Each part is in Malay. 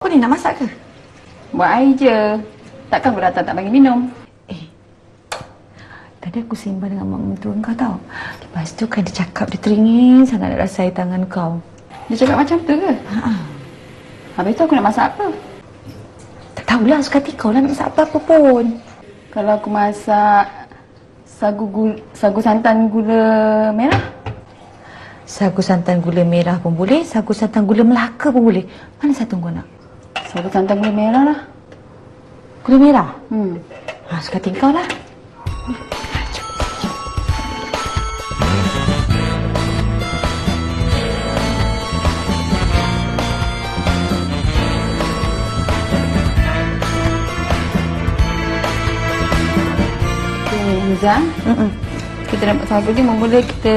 Apa ni nak masak ke? Buat air je. Takkan aku datang tak bagi minum. Eh, tadi aku sembang dengan mak mentua kau tau. Lepas tu kan dia cakap dia teringin sangat nak rasa air tangan kau. Dia cakap macam tu ke? Ha. Habis tu aku nak masak apa? Tak tahulah suka hati kau lah nak masak apa-apa pun. Kalau aku masak sagu gul, sagu santan gula merah. Sagu santan gula merah pun boleh, sagu santan gula melaka pun boleh. Mana satu kau nak? Sagu santan gula merah lah. Gula merah? Hmm. Ha, suka hati kau lah. Okay, Muza. Mm-mm. Kita buat sagu ni mula kita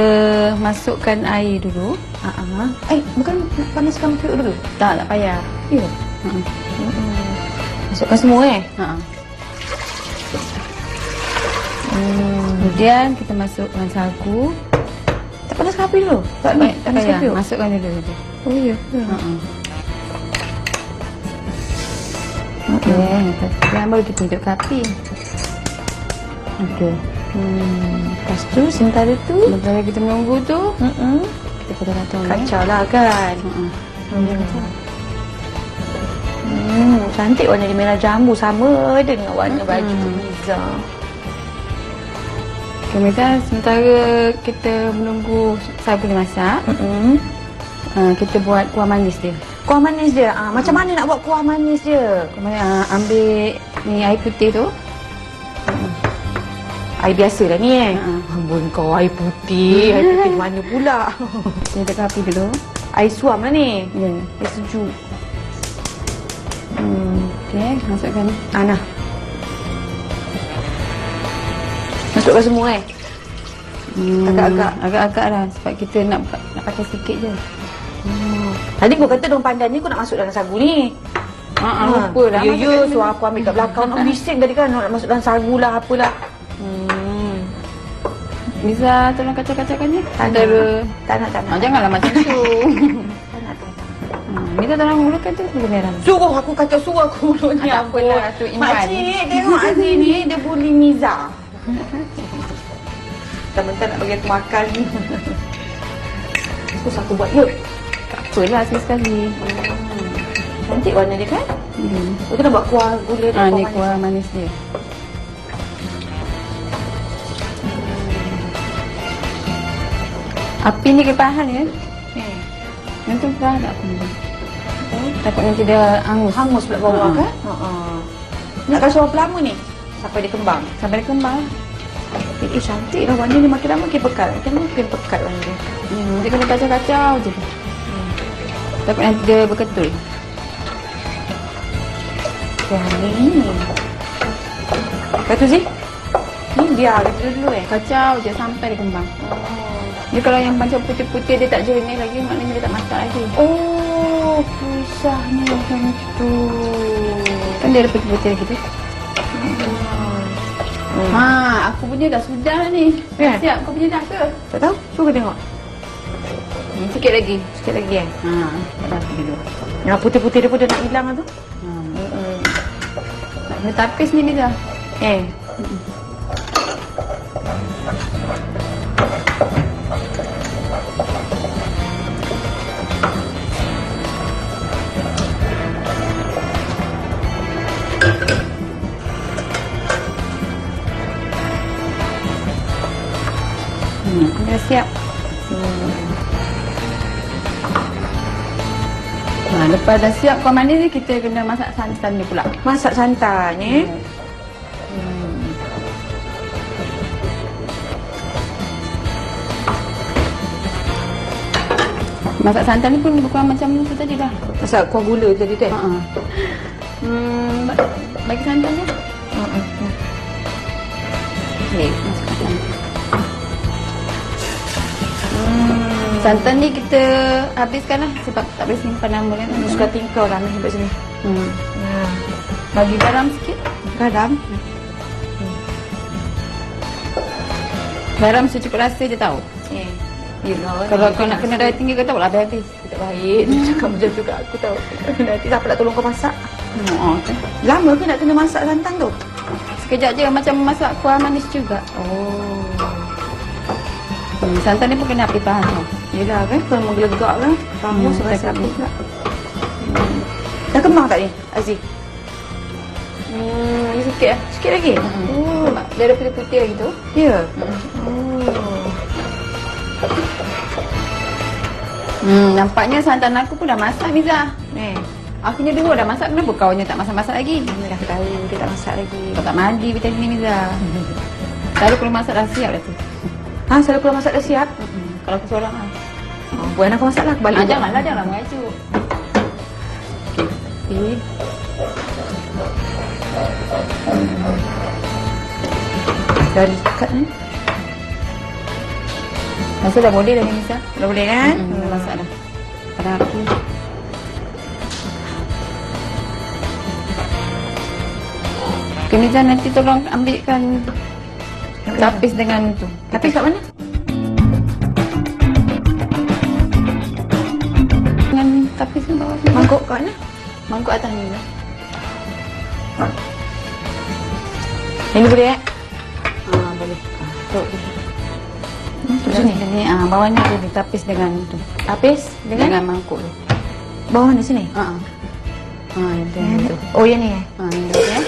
masukkan air dulu. Ha, ha. Eh, bukan panaskan periuk dulu? Tak, tak payah. Ya. Hmm. Masukkan semua eh? Ha. Hmm. Kemudian kita masukkan sagu. Tak panaskan api dulu? Tak ni, Tak payah. periuk? Masukkan dulu. Oh, ya. Ha. Okey, kemudian baru kita hidupkan api. Okey. Hmm. Lepas tu, sementara tu... Sementara kita menunggu tu, Mm-mm. kita potong Kacau lah kan? Hmm. Hmm. Hmm, cantik warna dia merah jambu sama dengan warna baju Hmm. Liza. Kemudian sementara kita menunggu sagu dia masak, Hmm. uh, kita buat kuah manis dia. Kuah manis dia. Ah, macam mana nak buat kuah manis dia? Kemudian uh, ambil ni air putih tu. Air biasa lah ni eh. Ha. Ambun kau air putih. air putih mana pula? Kita tekan api dulu. air suam lah ni. Ya. Air sejuk. Hmm. Okey, masukkan. Ah, nah. Masukkan semua eh. Hmm, Agak-agak. agak-agak lah sebab kita nak nak pakai sikit je. Hmm. Tadi kau kata daun pandan ni kau nak masuk dalam sagu ni. Ha, ha, lupa dah. Ya, ya. So, aku ambil kat belakang. Nak bising tadi kan. Nak masuk dalam sagu lah, apalah. Hmm. Bisa tolong kacau-kacaukan ni? Tak. Antara... Tak nak, tak nak. Oh, janganlah macam tu. hmm. Minta tolong mulakan tu gula merah. Suruh aku kacau suruh aku mulut ni. Tak apalah, tu Iman. Makcik, tengok Aziz ni. Dia bully Miza. Mentang-mentang nak bagi aku makan ni. Terus aku buat ya. Tak apalah sekali-sekali. Cantik warna dia kan? Hmm. Kita nak buat kuah gula dan Ha, ni kuah manis dia. Api ni kepahan ya? Eh, Yang tu perah tak apa ni? Takut nanti dia angus. Hangus pula bawah Ha. kan? Ha. Nak kasi berapa lama ni? Sampai dia kembang. Sampai dia kembang. Eh, eh cantik lah warna ni makin lama makin pekat. Makin lama makin pekat warna dia. Hmm, dia kena kacau-kacau je. Takut nanti dia berketul. Wah ni. Kata Zee. Ni biar kita dulu eh. Kacau je sampai dia kembang. Oh. Dia kalau yang macam putih-putih dia tak jernih lagi maknanya dia tak masak lagi. Oh, pisahnya macam tu. Kan dia ada putih-putih lagi tu. Hmm. Ha, aku punya dah sudah dah ni. Ya? Siap, kau punya dah ke? Tak tahu? Cuba tengok. Hmm, sikit lagi. Sikit lagi eh. Ha, dah dulu. Yang putih-putih dia pun dah nak hilang tu. Ha. Tak kena tapis ni dia dah. Eh. Hmm, siap. Ha, lepas dah siap kuah manis ni kita kena masak santan ni pula. Masak santan eh. Hmm. Masak santan ni pun bukan macam tu tadi dah. Masak kuah gula tadi tu eh. Ha. Hmm, ba- bagi santan dia. Ha. Okey, masukkan santan. Ni kita habiskan lah sebab tak boleh simpan lama kan. Suka tingkau ni sampai sini. Hmm. Ya. Bagi garam sikit. Garam. Garam secukup rasa je tahu. Eh. Yelah, Kalau kau nak kena darah tinggi kau tahu lah habis-habis. tak baik. Dia cakap macam tu kat aku tahu. Nanti siapa nak tolong kau masak? Oh, kan. Lama ke nak kena masak santan tu? Sekejap je macam masak kuah manis juga. Oh. Hmm, santan ni pun kena api tahan tau. Yelah kan, kalau menggelegak kan. Kamu Hmm, serasa ni. pula. Hmm. Dah kembang tak ni, Aziz? Hmm, lagi sikit eh? Sikit lagi? Hmm. Oh, Nampak? Dia ada putih-putih lagi tu. ya. Hmm. Oh. Hmm, nampaknya santan aku pun dah masak Miza. Ni, Aku punya dua dah masak, kenapa kau tak masak-masak lagi? ni dah tahu dia tak masak lagi. Kau tak mandi macam ni Miza. Selalu kalau masak dah siap dah tu. Ha, selalu kalau masak dah siap? Hmm. Kalau aku seorang lah. Oh, buat aku masak lah, aku balik. Ah, janganlah, janganlah mengajuk. Okay. Dah dekat ni. Rasa dah boleh dah ni Miza. Dah boleh kan? Hmm, dah masak dah. Pada aku. Okay, Miza nanti tolong ambilkan tapis dengan tu. Tapi kat mana? Dengan tapis ni bawah. Mangkuk kat mana? Mangkuk atas ni. Ini boleh eh? Ah, boleh. Tu. Terus ni. Sini, ah, bawahnya boleh tapis dengan tu. Habis Dengan, dengan mangkuk tu. bawah ni sini. Ah. Ah, ah yang tu. Oh, yang ni eh? Ah, yang tu ya.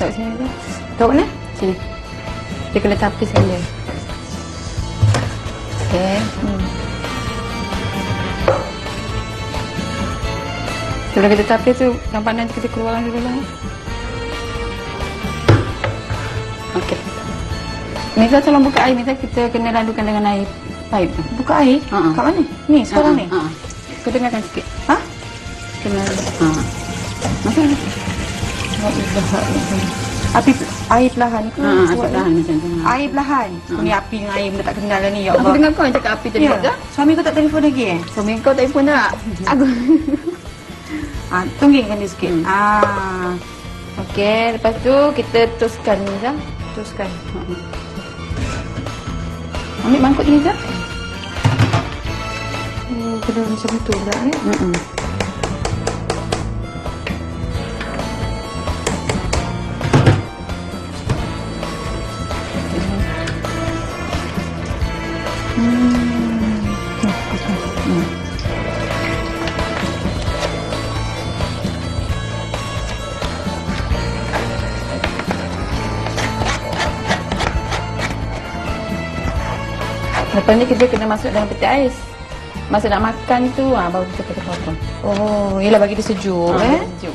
Tak sini tu. Tahu mana? Sini. Dia kena tapiskan dia. Okey. Hmm. Sebelum kita tapis tu, nampak nanti kita keluarkan dulu lah. Okey. Misa tolong buka air. Misa kita kena lalukan dengan air pipe. Buka air? Ha, ha. Kat mana? Ni, sekarang Ah, ni? ah, ah. Kau dengarkan sikit. Ha? Kena. Ha. Masuk ni. Api air perlahan ke? Ha, Buat ni? macam tu. Ha. Air perlahan. Ha. Ni api dengan air benda tak kenal lah ni. Ya Aku Allah. dengar kau yang cakap api tadi Ya. ke? Suami kau tak telefon lagi eh? Suami kau telefon tak? Aku. Ha, tunggingkan dia sikit. Hmm. Ah, Okey, lepas tu kita teruskan Niza. teruskan. Ambil mangkuk ni Niza. Oh, kena macam tu pula eh. Hmm. Lepas ni kita kena masuk dalam peti ais. Masa nak makan tu, ah, baru kita kena potong. Oh, yelah bagi dia sejuk Ah, eh. sejuk.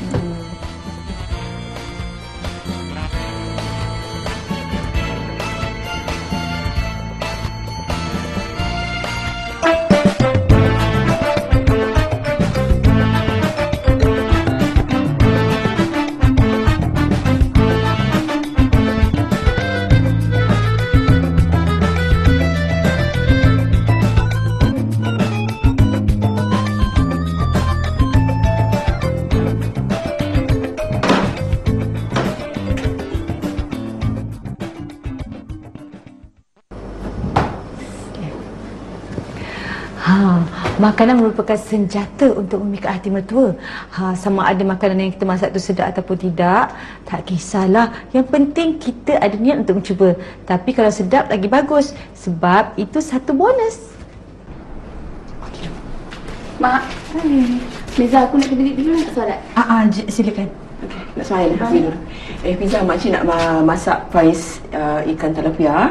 Makanan merupakan senjata untuk memikat hati mertua. Ha, sama ada makanan yang kita masak tu sedap ataupun tidak, tak kisahlah. Yang penting kita ada niat untuk mencuba. Tapi kalau sedap lagi bagus sebab itu satu bonus. Mak, Liza aku nak ke bilik dulu nak solat. Ah, ah j- silakan. Nak sembahyang dah Hafizul. Eh Fiza makcik nak ma- masak faiz uh, ikan tilapia uh,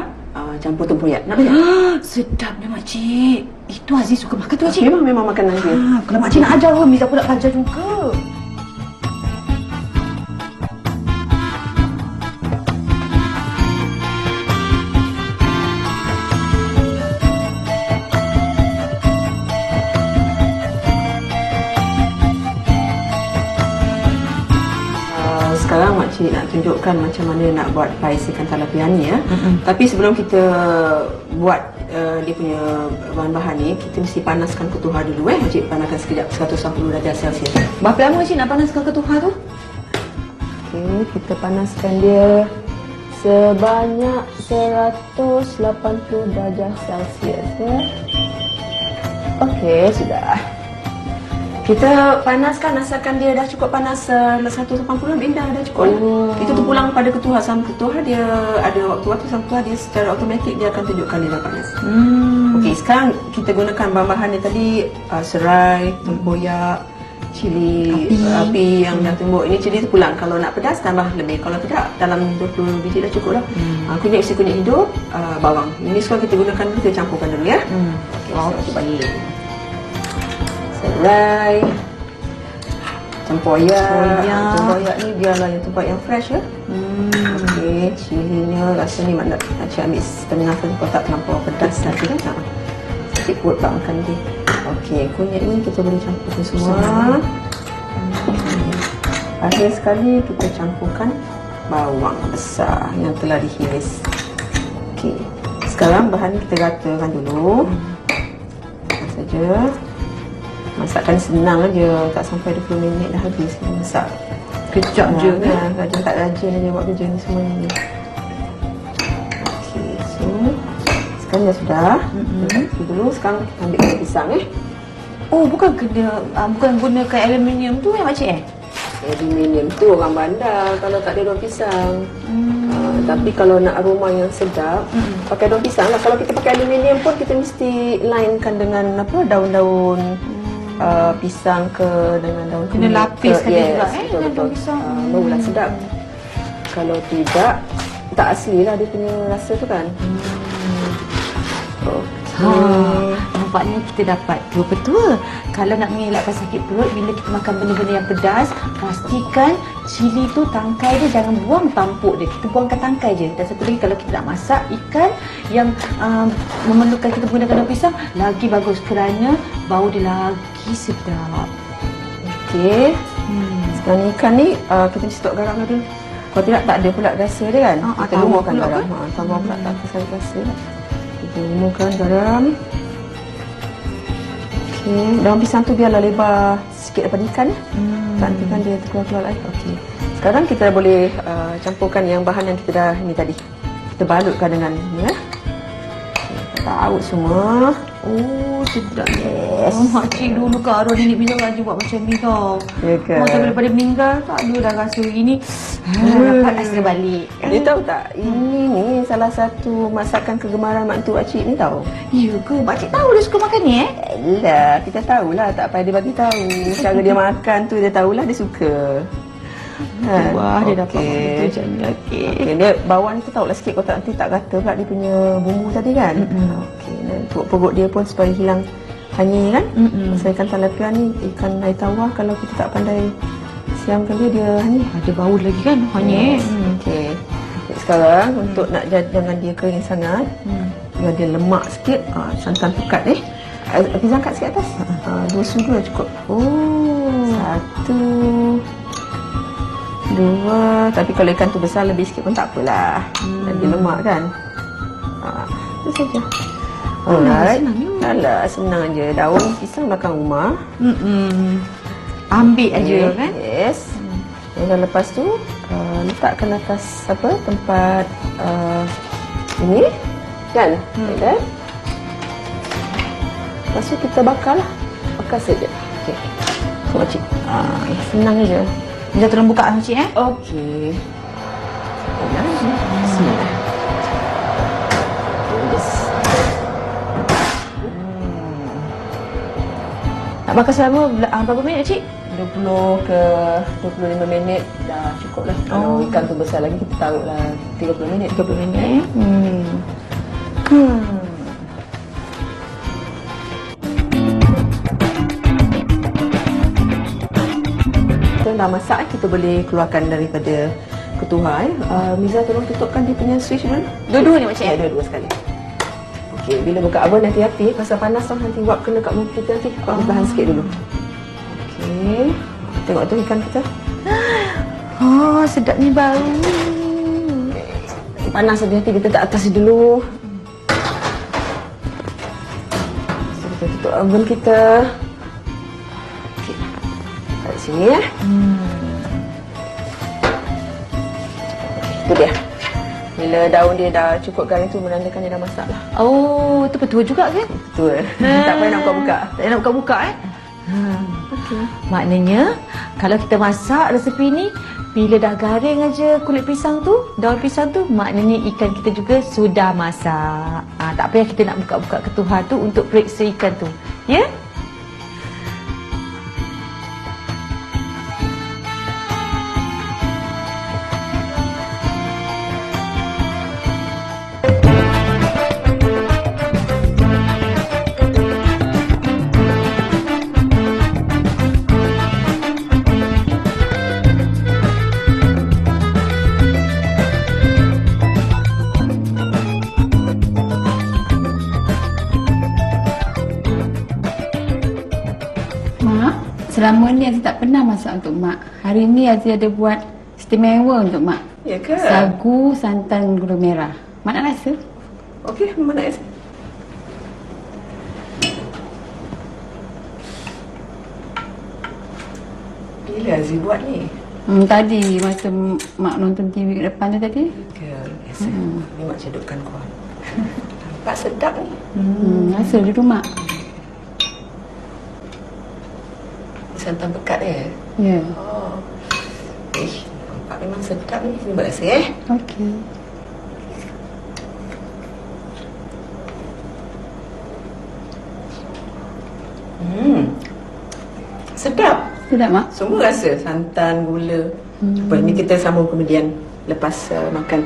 campur tempoyak. Nak banyak? Sedapnya makcik. Itu Aziz suka makan tu makcik. Memang memang makanan dia. Ah, kalau makcik nak ajar Miza pun nak belajar juga. Sekarang makcik nak tunjukkan macam mana nak buat faiz ikan tilapia ni ya. Mm-mm. Tapi sebelum kita buat uh, dia punya bahan-bahan ni, kita mesti panaskan ketuhar dulu eh. Makcik panaskan sekejap 180 darjah Celsius. Berapa lama makcik nak panaskan ketuhar tu? Okey, kita panaskan dia sebanyak 180 darjah Celsius ya. Okey, sudah. Kita panaskan asalkan dia dah cukup panas uh, 180 lebih dah cukup. Oh. Itu terpulang pada ketuhar sama ketuhar dia ada waktu-waktu sama ketuhar dia secara automatik dia akan tunjukkan dia dah panas. Hmm. Okey, sekarang kita gunakan bahan-bahan yang tadi uh, serai, tempoyak, cili api, api yang dah tumbuk. Ini cili terpulang. Kalau nak pedas tambah lebih. Kalau tidak dalam 20 biji dah cukup lah. Hmm. Uh, kunyit isi kunyit hidup, uh, bawang. Ini semua kita gunakan kita campurkan dulu ya. Hmm. Okay, wow, kita balik. Serai. Tempoyak. Tempoyak. Tempoyak ni biarlah yang tempoyak yang fresh ya. Hmm. Okey, cilinya rasa ni mak nak nak ambil setengah tu kau tak terlampau pedas lagi kan? Tak. Sikit kuat tak makan dia. Okey, kunyit ni kita boleh campurkan semua. Hmm. Akhir sekali kita campurkan bawang besar yang telah dihiris. Okey. Sekarang bahan kita ratakan dulu. Apa saja. Masakan senang aja, tak sampai 20 minit dah habis kita masak. Kejap je kan? Rajin tak rajin aja buat kerja ni semua ni. Okey, so sekarang dah sudah. Mm-hmm. dulu sekarang kita ambil kulit pisang eh. Oh, bukan kena uh, bukan gunakan aluminium tu yang makcik eh? Aluminium tu orang bandar kalau tak ada daun pisang. Hmm. Uh, tapi kalau nak aroma yang sedap, Mm-mm. pakai daun pisang lah. Kalau kita pakai aluminium pun kita mesti lainkan dengan apa daun-daun uh, pisang ke dengan daun Kena kunyit lapiskan ke. dia juga, eh, betul, dengan daun pisang. Uh, barulah sedap. Kalau tidak, tak asli lah dia punya rasa tu kan. Ha, Nampaknya kita dapat dua petua. Kalau nak mengelakkan sakit perut bila kita makan benda-benda yang pedas, pastikan cili tu tangkai dia jangan buang tampuk dia. Kita buangkan tangkai je. Dan satu lagi kalau kita nak masak ikan yang um, memerlukan kita gunakan daun pisang, lagi bagus kerana bau dia lagi sedap. Okey. Hmm. Sekarang ni ikan ni uh, kita mesti letak garam dulu. Kalau tidak tak ada pula rasa dia kan. Ah, kita pula garam. Ha, tambah pula tak tersarit rasa. Kita lumahkan garam. Okey, daun pisang tu biarlah lebar sikit daripada ikan ya. Hmm. Tak nanti kan dia terkeluar-keluar air. Okey. Sekarang kita boleh uh, campurkan yang bahan yang kita dah ni tadi. Kita balutkan dengan ni ya. Okey, kita taut semua. Oh, sedap. Yes. Oh, makcik dulu ke arwah nenek bila rajin buat macam ni tau. Ya ke? Masa daripada meninggal, tak ada dah rasa ini. Ha, dapat rasa balik. Dia tahu tak? Ini ni salah satu masakan kegemaran mak mentua cik ni tahu. Ya ke? Makcik tahu dia suka makan ni eh? Lah, kita tahulah tak payah dia bagi tahu. Cara dia makan tu dia tahulah dia suka. Ha, Wah, dia dapat okey. buat betul macam ni. Okey. Okey, dia bawang tu tahulah sikit kau tak nanti tak kata pula dia punya bumbu tadi kan. Mm-mm. Okey, dan untuk perut dia pun supaya hilang hanyir kan. Mm-mm. Pasal ikan talapia ni ikan air tawar kalau kita tak pandai siamkan dia dia hanyir. Ada bau lagi kan? Hanya eh. Hmm, Okey. Okay, sekarang untuk nak jangan dia kering sangat, Hmm. biar dia lemak sikit, ah, santan pekat ni. Ah, Pisang kat sikit atas. Ah, dua sudu dah cukup. Oh. Satu. Dua. Tapi kalau ikan tu besar lebih sikit pun tak apalah. Hmm. Dia lemak kan. Ah, itu saja. Alright. senang je. Alah, senang je. Daun pisang belakang rumah. Mm-mm. Ambil aja Okey, kan? Yes. Dan dah lepas tu uh, letakkan atas apa tempat uh, ini kan? Hmm. Kan? Lepas tu kita bakar lah. Bakar saja. Okey. So, makcik. Ah, senang je. Dia tolong buka makcik eh. Okey. Senang je. Nak bakar selama ah, berapa minit makcik? 20 ke 25 minit dah cukup lah. Kalau Oh. ikan tu besar lagi kita taruh lah 30 minit. 30 minit eh. Hmm. Hmm. Kita dah masak eh, kita boleh keluarkan daripada ketuhar eh. Uh, Miza tolong tutupkan dia punya switch dulu. Dua-dua ni makcik Ya, dua-dua sekali. Okey, bila buka oven hati-hati pasal panas tau nanti wap kena kat muka kita nanti. Wap oh. tahan sikit dulu. Okey. Tengok tu ikan kita. Oh, sedap ni bau. Panas hati-hati kita tak atas dulu. So, kita tutup oven kita. Okey. Kat sini ya. Hmm. Itu dia. Bila daun dia dah cukup garing tu menandakan dia dah masak lah. Oh, tu betul juga kan? Betul. tak payah nak buka-buka. Tak payah nak buka-buka eh. Ha. Maknanya kalau kita masak resepi ni bila dah garing aja kulit pisang tu, daun pisang tu, maknanya ikan kita juga sudah masak. Ha, tak payah kita nak buka-buka ketuhan tu untuk periksa ikan tu. Ya? Mak, selama ni Aziz tak pernah masak untuk Mak. Hari ni Aziz ada buat istimewa untuk Mak. Ya ke? Sagu santan gula merah. Mak nak rasa? Okey, mana es? Bila Aziz buat ni? Hmm, tadi masa Mak nonton TV kat depan tu tadi. Ke, biasa. Ni mak cedokkan kau. Nampak sedap ni. Hmm, rasa dulu Mak. Santan pekat dia. Ya. Oh. Eh, nampak memang sedap ni. Buat rasa eh. Okey. Hmm. Sedap. Sedap Mak? Semua rasa santan, gula. Hmm. Apa ni kita sambung kemudian lepas uh, makan.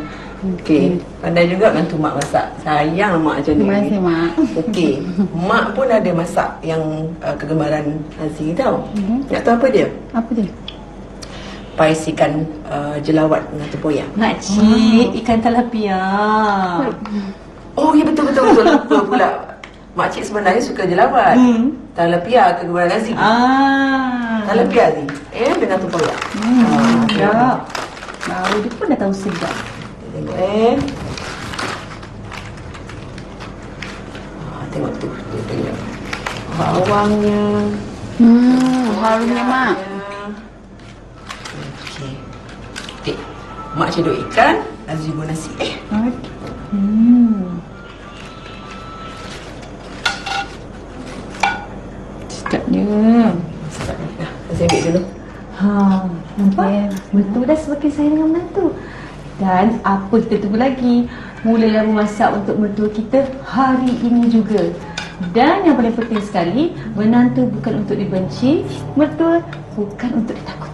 Okey. Pandai juga bantu mak masak. Sayang mak macam ni. Terima kasih Mak. Okey. mak pun ada masak yang uh, kegemaran Aziz tau. Mhm. Nak tahu apa dia? Apa dia? Pais ikan uh, jelawat dengan tempoyak. Makcik, ikan talapia. Oh, ya betul betul betul. Lupa pula. Makcik sebenarnya suka jelawat. Hmm. Talapia kegemaran Aziz. Ah. Talapia Aziz. Eh, dengan tempoyak. Hmm, Ah, sedap. Bau dia pun dah tahu sedap. Tengok eh. Ah, tengok tu, tu tengok. Bawangnya. Hmm, harumnya Mak. Okey. Tik. Mak cedok ikan, Aziz buat nasi. Eh, Okey. Hmm. Sedapnya. sedap. Dah, Aziz ambil dulu. Ha, nampak? Betul dah semakin sayang dengan menantu. Dan apa kita tunggu lagi? Mulalah memasak untuk mertua kita hari ini juga. Dan yang paling penting sekali, menantu bukan untuk dibenci, mertua bukan untuk ditakut.